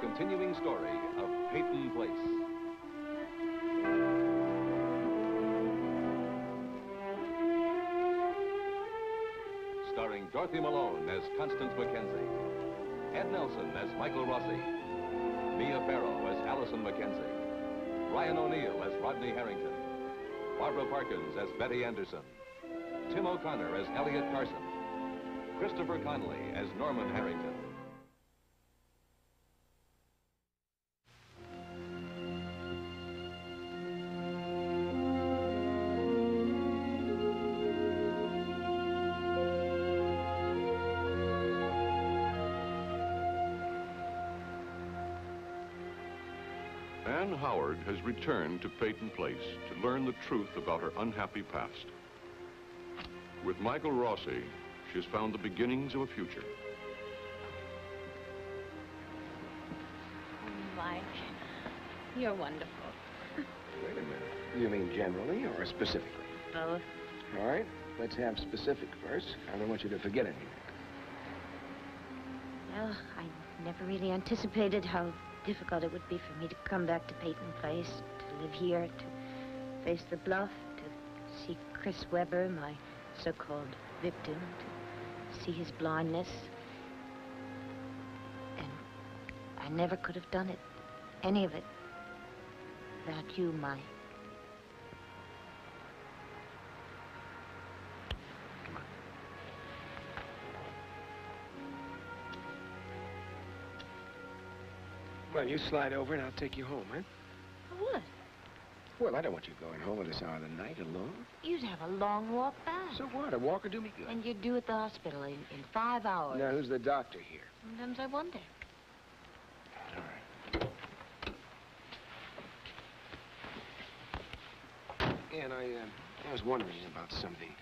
the continuing story of Peyton Place. Starring Dorothy Malone as Constance Mackenzie, Ed Nelson as Michael Rossi, Mia Farrow as Allison Mackenzie, Ryan O'Neal as Rodney Harrington, Barbara Parkins as Betty Anderson, Tim O'Connor as Elliot Carson, Christopher Connelly as Norman Harrington. Ann Howard has returned to Peyton Place to learn the truth about her unhappy past. With Michael Rossi, she has found the beginnings of a future. Mike, you're wonderful. Wait a minute. You mean generally or specifically? Both. All right, let's have specific first. I don't want you to forget anything. Well, I never really anticipated how difficult it would be for me to come back to Peyton Place, to live here, to face the bluff, to see Chris Webber, my so-called victim, to see his blindness. And I never could have done it, any of it, without you, Mike. Well, you slide over and I'll take you home, huh? What? Well, I don't want you going home at this hour of the night alone. You'd have a long walk back. So what? A walk will do me good. And you'd do at the hospital in, in five hours. Now, who's the doctor here? Sometimes I wonder. All right. And I, uh, I was wondering about something.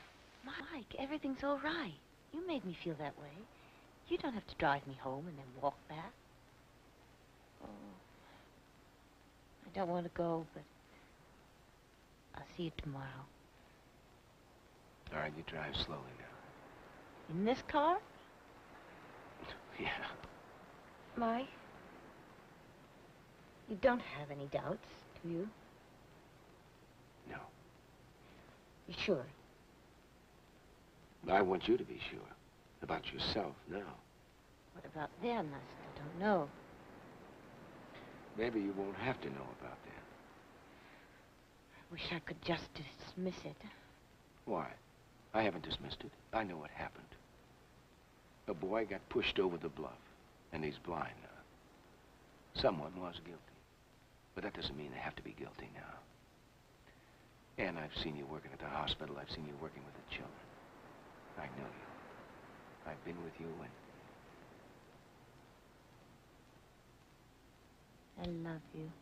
Mike, everything's all right. You made me feel that way. You don't have to drive me home and then walk back. Oh, I don't want to go, but I'll see you tomorrow. All right, you drive slowly now. In this car? Yeah. Mike? You don't have any doubts, do you? No. You sure? I want you to be sure about yourself now. What about then? I still don't know. Maybe you won't have to know about that. I wish I could just dismiss it. Why? I haven't dismissed it. I know what happened. A boy got pushed over the bluff, and he's blind now. Someone was guilty. But that doesn't mean they have to be guilty now. And I've seen you working at the hospital. I've seen you working with the children. I know you. I've been with you and love you.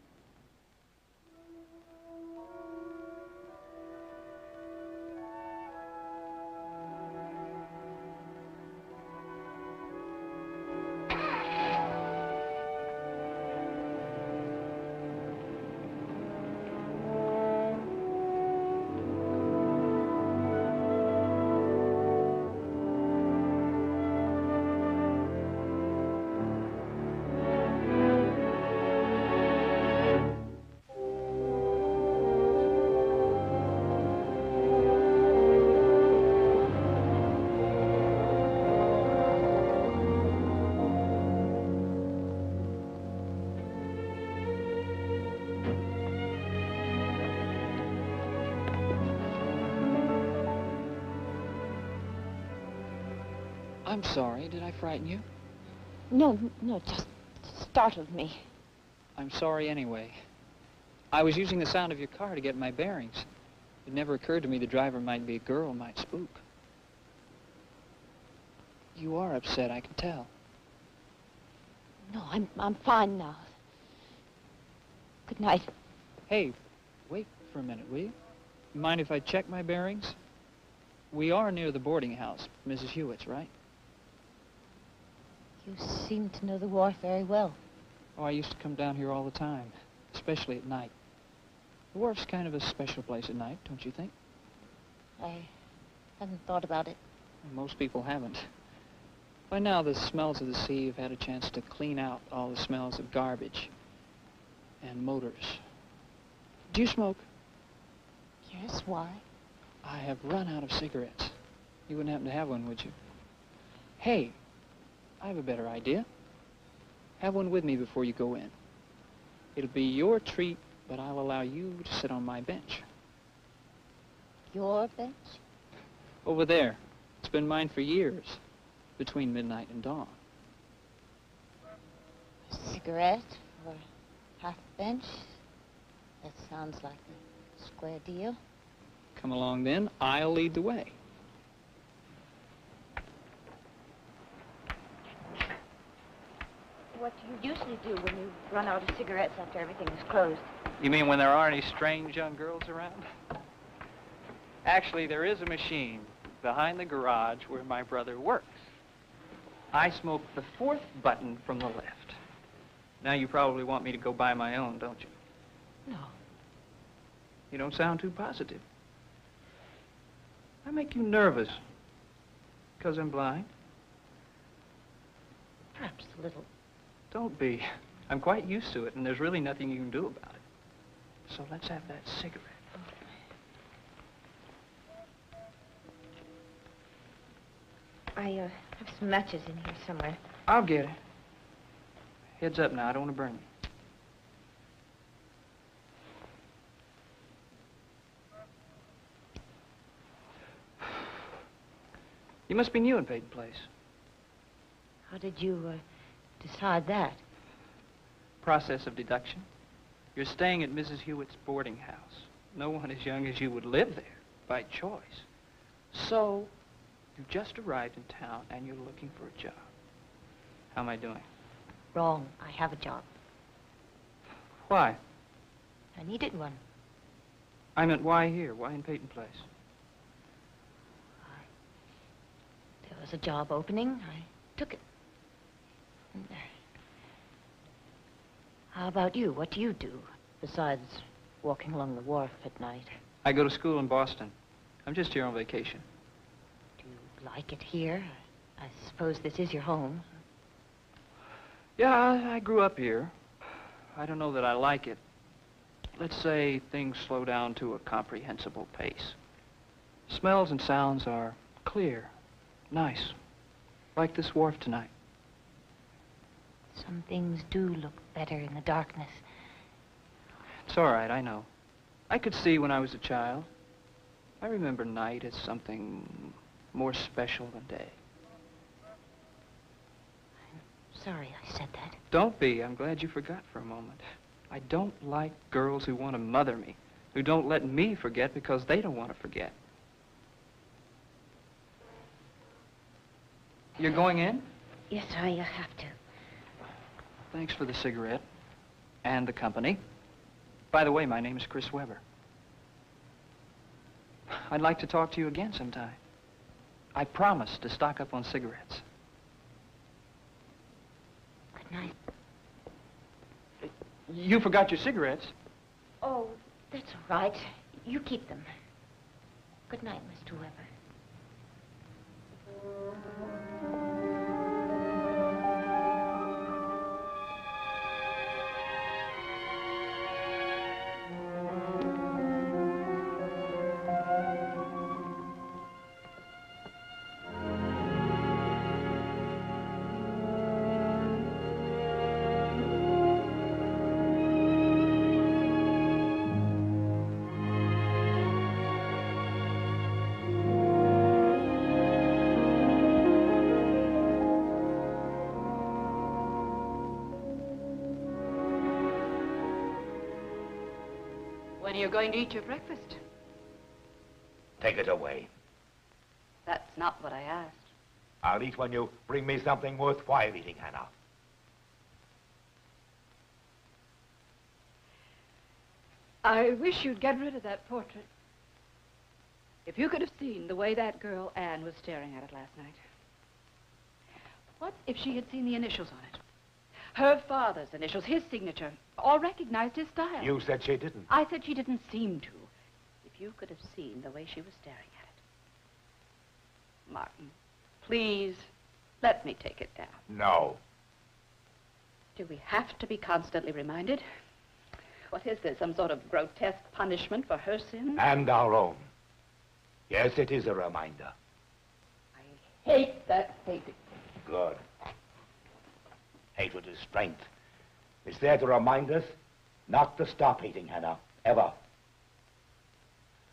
I'm sorry. Did I frighten you? No, no, just startled me. I'm sorry anyway. I was using the sound of your car to get my bearings. It never occurred to me the driver might be a girl, might spook. You are upset, I can tell. No, I'm, I'm fine now. Good night. Hey, wait for a minute, will you? Mind if I check my bearings? We are near the boarding house, Mrs. Hewitt's, right? You seem to know the wharf very well. Oh, I used to come down here all the time, especially at night. The wharf's kind of a special place at night, don't you think? I haven't thought about it. Most people haven't. By now, the smells of the sea have had a chance to clean out all the smells of garbage and motors. Do you smoke? Yes, why? I have run out of cigarettes. You wouldn't happen to have one, would you? Hey, I have a better idea. Have one with me before you go in. It'll be your treat, but I'll allow you to sit on my bench. Your bench? Over there. It's been mine for years, between midnight and dawn. A cigarette for half bench? That sounds like a square deal. Come along then. I'll lead the way. What do you usually do when you run out of cigarettes after everything is closed? You mean when there aren't any strange young girls around? Actually, there is a machine behind the garage where my brother works. I smoke the fourth button from the left. Now you probably want me to go buy my own, don't you? No. You don't sound too positive. I make you nervous. Because I'm blind? Perhaps a little. Don't be. I'm quite used to it, and there's really nothing you can do about it. So let's have that cigarette. I uh, have some matches in here somewhere. I'll get it. Heads up now, I don't want to burn you. You must be new in Peyton Place. How did you uh, decide that? Process of deduction. You're staying at Mrs. Hewitt's boarding house. No one as young as you would live there by choice. So, you just arrived in town and you're looking for a job. How am I doing? Wrong. I have a job. Why? I needed one. I meant why here? Why in Peyton Place? There was a job opening. I took it. How about you? What do you do besides walking along the wharf at night? I go to school in Boston. I'm just here on vacation. Do you like it here? I suppose this is your home. Yeah, I, I grew up here. I don't know that I like it. Let's say things slow down to a comprehensible pace. Smells and sounds are clear, nice, like this wharf tonight. Some things do look better in the darkness. It's all right, I know. I could see when I was a child. I remember night as something more special than day. I'm sorry I said that. Don't be. I'm glad you forgot for a moment. I don't like girls who want to mother me, who don't let me forget because they don't want to forget. You're going in? Yes, I uh, have to. Thanks for the cigarette and the company. By the way, my name is Chris Webber. I'd like to talk to you again sometime. I promise to stock up on cigarettes. Good night. You forgot your cigarettes. Oh, that's all right. You keep them. Good night, Mr. Webber. When are you going to eat your breakfast? Take it away. That's not what I asked. I'll eat when you bring me something worthwhile eating, Hannah. I wish you'd get rid of that portrait. If you could have seen the way that girl, Ann, was staring at it last night. What if she had seen the initials on it? Her father's initials, his signature, all recognized his style. You said she didn't. I said she didn't seem to. If you could have seen the way she was staring at it. Martin, please, Let me take it down. No. Do we have to be constantly reminded? What is this, some sort of grotesque punishment for her sin? And our own. Yes, it is a reminder. I hate that hating. Good. Hatred is strength. It's there to remind us not to stop hating Hannah, ever.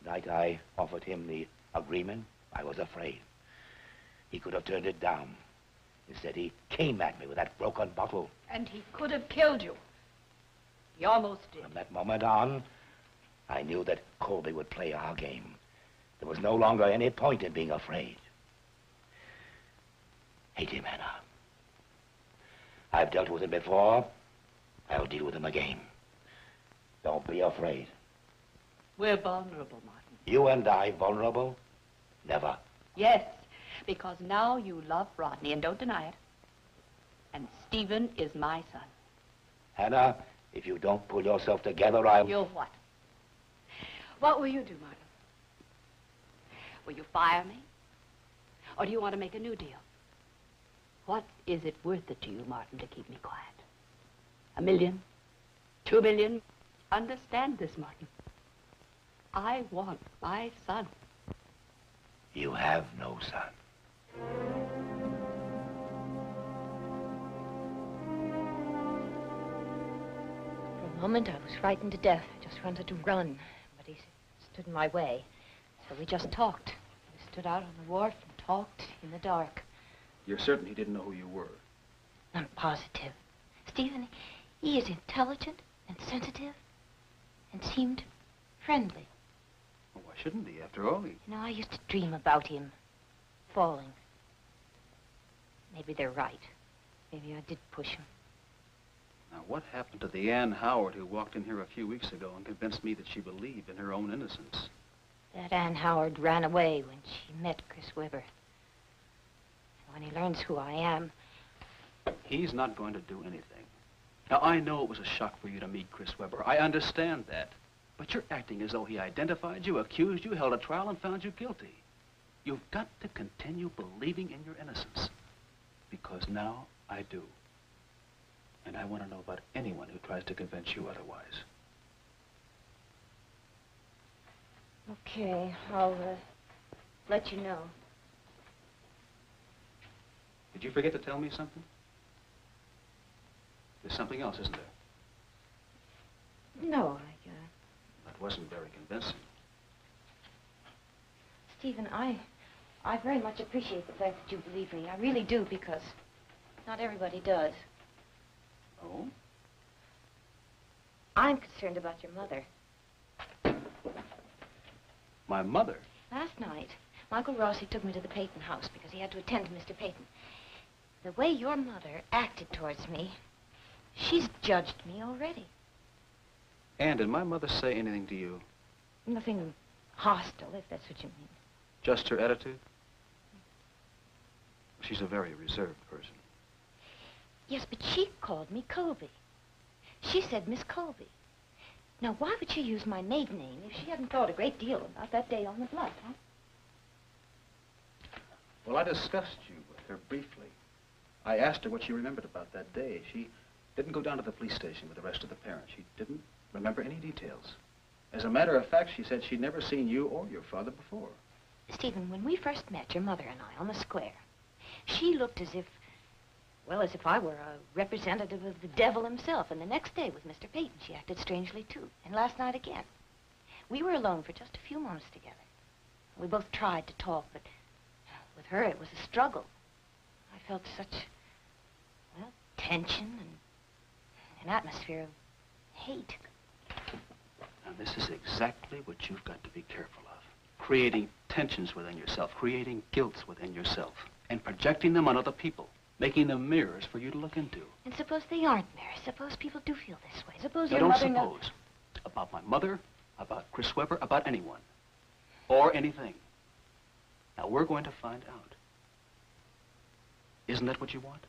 The night I offered him the agreement, I was afraid. He could have turned it down. Instead, he came at me with that broken bottle. And he could have killed you. He almost did. From that moment on, I knew that Colby would play our game. There was no longer any point in being afraid. Hate him, Hannah. I've dealt with him before. I'll deal with him again. Don't be afraid. We're vulnerable, Martin. You and I vulnerable? Never. Yes, because now you love Rodney, and don't deny it. And Steven is my son. Hannah, if you don't pull yourself together, I'll... You'll what? What will you do, Martin? Will you fire me? Or do you want to make a new deal? What is it worth it to you, Martin, to keep me quiet? A million? Two million? Understand this, Martin. I want my son. You have no son. For a moment, I was frightened to death. I just wanted to run, but he stood in my way. So we just talked. We stood out on the wharf and talked in the dark. You're certain he didn't know who you were? I'm positive. Steven, he is intelligent and sensitive and seemed friendly. Well, why shouldn't he? After all, he... You know, I used to dream about him falling. Maybe they're right. Maybe I did push him. Now, what happened to the Ann Howard who walked in here a few weeks ago and convinced me that she believed in her own innocence? That Ann Howard ran away when she met Chris Webber. When he learns who I am, He's not going to do anything. Now, I know it was a shock for you to meet Chris Webber. I understand that. But you're acting as though he identified you, accused you, held a trial, and found you guilty. You've got to continue believing in your innocence. Because now I do. And I want to know about anyone who tries to convince you otherwise. okay, I'll uh, let you know. Did you forget to tell me something? There's something else, isn't there? No, I, uh, That wasn't very convincing. Steven, I, I very much appreciate the fact that you believe me. I really do, because not everybody does. Oh? I'm concerned about your mother. My mother? Last night, Michael Rossi took me to the Peyton house because he had to attend to Mr. Peyton. The way your mother acted towards me, she's judged me already. Ann, did my mother say anything to you? Nothing hostile, if that's what you mean. Just her attitude? She's a very reserved person. Yes, but she called me Colby. She said Miss Colby. Now, why would she use my maiden name if she hadn't thought a great deal about that day on the bluff, huh? Well, I discussed you with her briefly. I asked her what she remembered about that day. She didn't go down to the police station with the rest of the parents. She didn't remember any details. As a matter of fact, she said she'd never seen you or your father before. Steven, when we first met, your mother and I, on the square, she looked as if, well, as if I were a representative of the devil himself. And the next day with Mr. Peyton, she acted strangely, too. And last night again. We were alone for just a few moments together. We both tried to talk, but with her, it was a struggle. I felt such, well, tension and an atmosphere of hate. Now, this is exactly what you've got to be careful of. Creating tensions within yourself, creating guilts within yourself, and projecting them on other people, making them mirrors for you to look into. And suppose they aren't mirrors. Suppose people do feel this way. Suppose Now, your don't mother knows- suppose. About my mother, about Chris Webber, about anyone. Or anything. Now, we're going to find out. Isn't that what you want?